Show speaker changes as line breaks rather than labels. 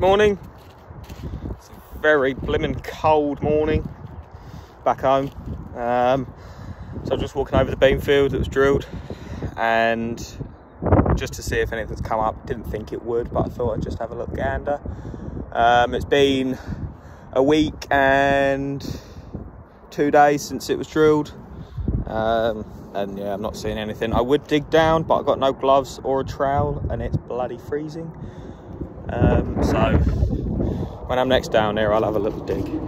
Morning. It's a very blimmin' cold morning back home. Um, so I'm just walking over the bean field that was drilled and just to see if anything's come up. Didn't think it would, but I thought I'd just have a look gander. Um, it's been a week and two days since it was drilled. Um, and yeah, I'm not seeing anything. I would dig down, but I've got no gloves or a trowel and it's bloody freezing. Um, so when I'm next down there, I'll have a little dig.